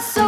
so